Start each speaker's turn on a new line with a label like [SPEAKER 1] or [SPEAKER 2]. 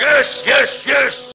[SPEAKER 1] Yes, yes, yes!